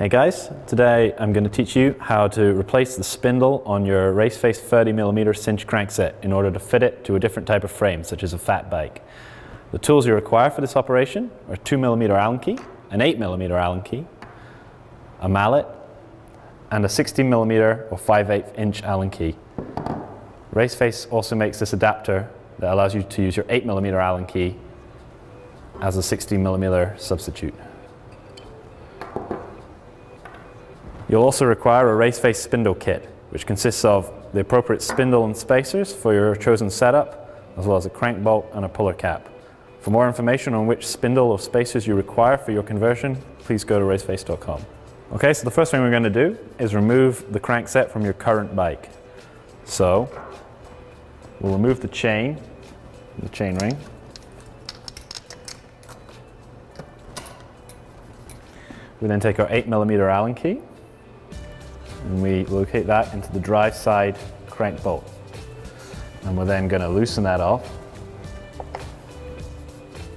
Hey guys, today I'm going to teach you how to replace the spindle on your Raceface 30mm cinch crankset in order to fit it to a different type of frame, such as a fat bike. The tools you require for this operation are a 2mm Allen key, an 8mm Allen key, a mallet, and a 16mm or 5 8 inch Allen key. Raceface also makes this adapter that allows you to use your 8mm Allen key as a 16mm substitute. You'll also require a raceface spindle kit, which consists of the appropriate spindle and spacers for your chosen setup, as well as a crank bolt and a puller cap. For more information on which spindle or spacers you require for your conversion, please go to raceface.com. Okay, so the first thing we're going to do is remove the crankset from your current bike. So, we'll remove the chain, the chain ring. We then take our 8mm Allen key and we locate that into the drive side crank bolt. And we're then going to loosen that off.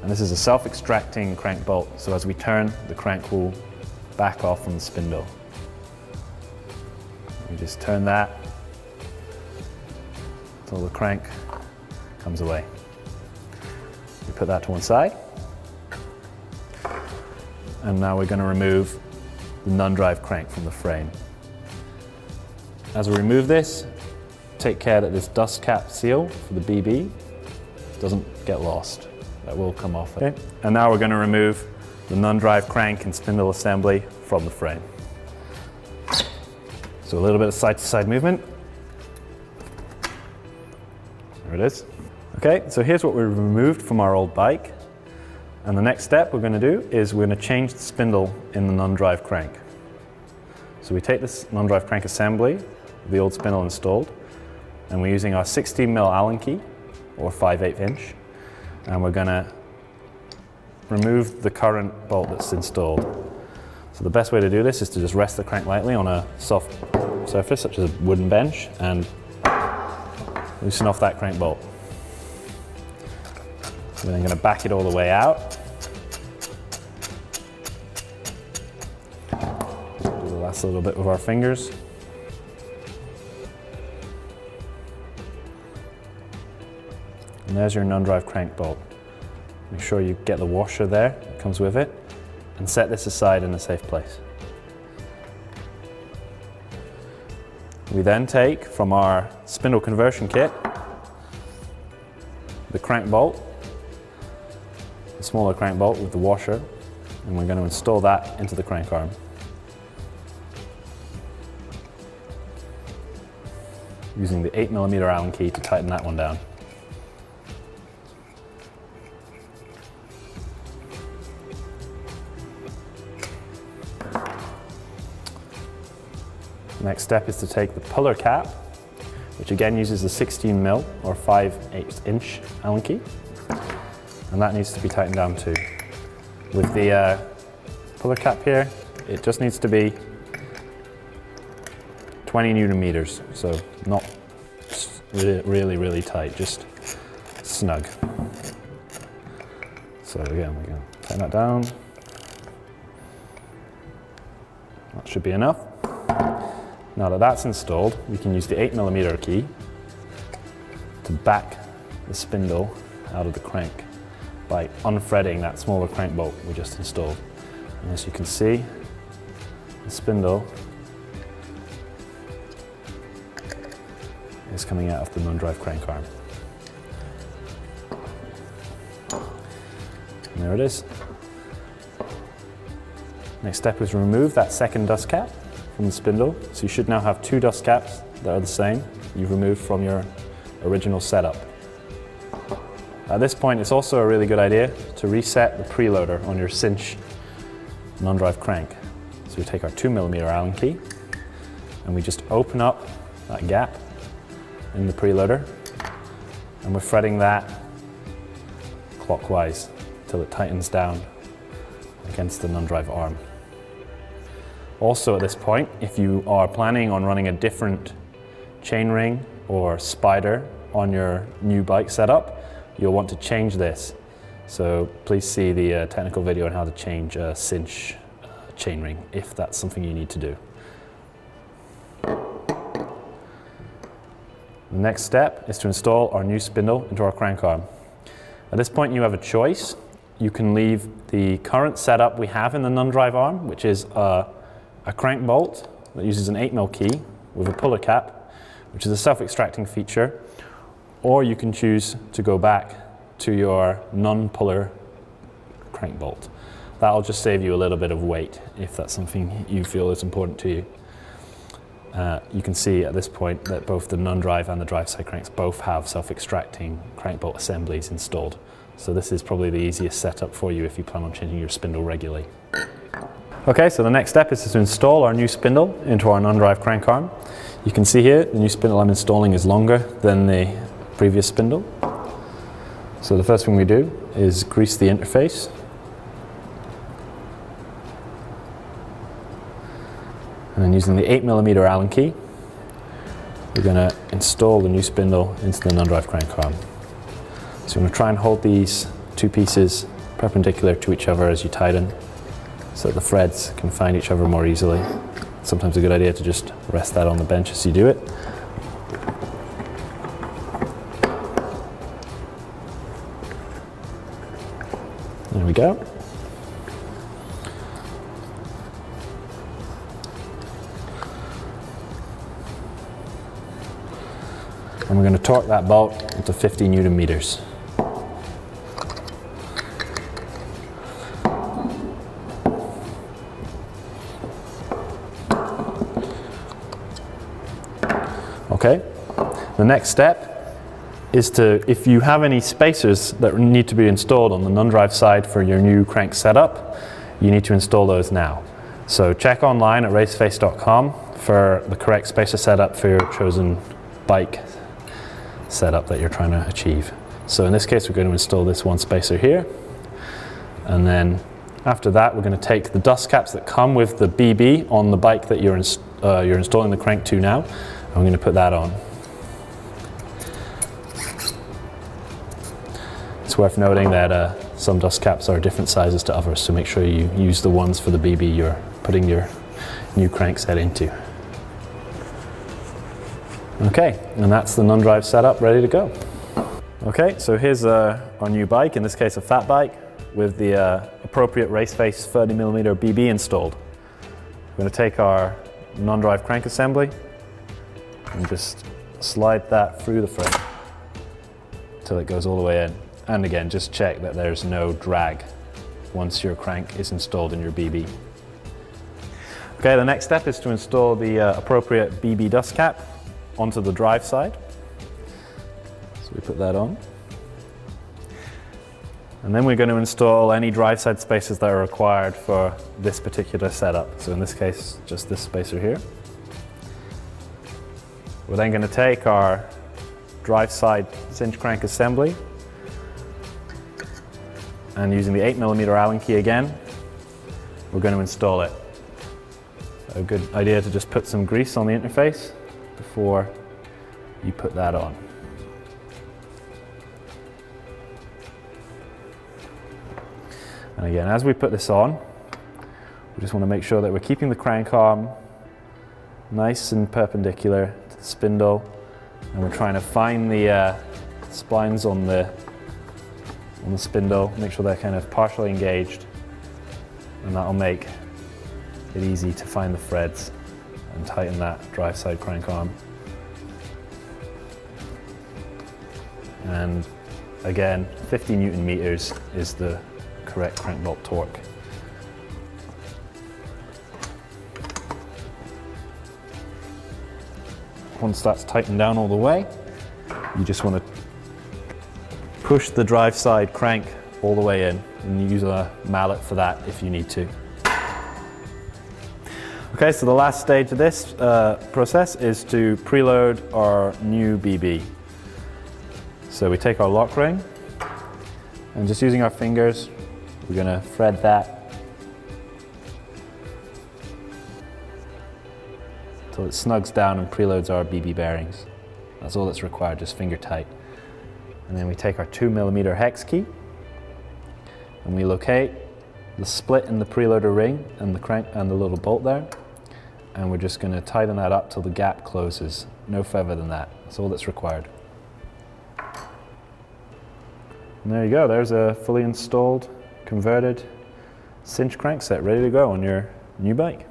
And this is a self-extracting crank bolt, so as we turn, the crank will back off from the spindle. We just turn that until the crank comes away. We put that to one side. And now we're going to remove the non-drive crank from the frame. As we remove this, take care that this dust cap seal for the BB doesn't get lost. That will come off. Okay. And now we're going to remove the non-drive crank and spindle assembly from the frame. So a little bit of side-to-side -side movement. There it is. Okay, so here's what we removed from our old bike. And the next step we're going to do is we're going to change the spindle in the non-drive crank. So we take this non-drive crank assembly the old spindle installed. And we're using our 16 mil Allen key, or 5 8 inch. And we're gonna remove the current bolt that's installed. So the best way to do this is to just rest the crank lightly on a soft surface, such as a wooden bench, and loosen off that crank bolt. We're then gonna back it all the way out. Do the last little bit with our fingers. And there's your non-drive crank bolt. Make sure you get the washer there, that comes with it, and set this aside in a safe place. We then take from our spindle conversion kit the crank bolt, the smaller crank bolt with the washer, and we're going to install that into the crank arm. Using the 8mm Allen key to tighten that one down. Next step is to take the puller cap, which again uses a 16 mil or 5 8 inch Allen key, and that needs to be tightened down too. With the uh, puller cap here, it just needs to be 20 newton meters, so not really, really tight, just snug. So again, we're to tighten that down. That should be enough. Now that that's installed, we can use the 8mm key to back the spindle out of the crank by unthreading that smaller crank bolt we just installed. And as you can see, the spindle is coming out of the non-drive crank arm. And there it is. Next step is remove that second dust cap from the spindle. So you should now have two dust caps that are the same you've removed from your original setup. At this point, it's also a really good idea to reset the preloader on your cinch non-drive crank. So we take our 2mm Allen key and we just open up that gap in the preloader and we're threading that clockwise till it tightens down against the non-drive arm. Also at this point, if you are planning on running a different chainring or spider on your new bike setup, you'll want to change this. So please see the uh, technical video on how to change a cinch uh, chainring if that's something you need to do. The next step is to install our new spindle into our crank arm. At this point you have a choice. You can leave the current setup we have in the non-drive arm, which is a, a crank bolt that uses an 8mm key with a puller cap, which is a self-extracting feature, or you can choose to go back to your non-puller crank bolt. That'll just save you a little bit of weight if that's something you feel is important to you. Uh, you can see at this point that both the non-drive and the drive side cranks both have self-extracting crank bolt assemblies installed. So this is probably the easiest setup for you if you plan on changing your spindle regularly. Okay, so the next step is to install our new spindle into our non-drive crank arm. You can see here the new spindle I'm installing is longer than the previous spindle. So the first thing we do is grease the interface And then using the 8mm Allen key, we're going to install the new spindle into the non-drive crank arm. So I'm going to try and hold these two pieces perpendicular to each other as you tighten so the threads can find each other more easily. Sometimes a good idea to just rest that on the bench as you do it. There we go. and we're going to torque that bolt into 50 newton meters. Okay, the next step is to, if you have any spacers that need to be installed on the non-drive side for your new crank setup, you need to install those now. So check online at raceface.com for the correct spacer setup for your chosen bike setup that you're trying to achieve. So in this case, we're going to install this one spacer here. And then after that, we're going to take the dust caps that come with the BB on the bike that you're, ins uh, you're installing the crank to now. I'm going to put that on. It's worth noting that uh, some dust caps are different sizes to others, so make sure you use the ones for the BB you're putting your new crankset into. Okay, and that's the non-drive setup ready to go. Okay, so here's uh, our new bike, in this case a fat bike, with the uh, appropriate race face 30mm BB installed. We're going to take our non-drive crank assembly and just slide that through the frame until it goes all the way in. And again, just check that there's no drag once your crank is installed in your BB. Okay, the next step is to install the uh, appropriate BB dust cap onto the drive side. So we put that on. And then we're going to install any drive side spacers that are required for this particular setup. So in this case, just this spacer here. We're then going to take our drive side cinch crank assembly and using the 8mm Allen key again, we're going to install it. A good idea to just put some grease on the interface before you put that on. And again, as we put this on, we just want to make sure that we're keeping the crank arm nice and perpendicular spindle and we're trying to find the uh, splines on the on the spindle, make sure they're kind of partially engaged and that'll make it easy to find the threads and tighten that drive side crank arm. And again, 50 newton meters is the correct crank bolt torque. Once that's tightened down all the way, you just want to push the drive side crank all the way in and use a mallet for that if you need to. Okay, so the last stage of this uh, process is to preload our new BB. So we take our lock ring and just using our fingers, we're going to thread that until it snugs down and preloads our BB bearings. That's all that's required, just finger tight. And then we take our 2 millimeter hex key and we locate the split in the preloader ring and the crank and the little bolt there. And we're just going to tighten that up till the gap closes. No further than that. That's all that's required. And there you go. There's a fully installed, converted cinch crank set ready to go on your new bike.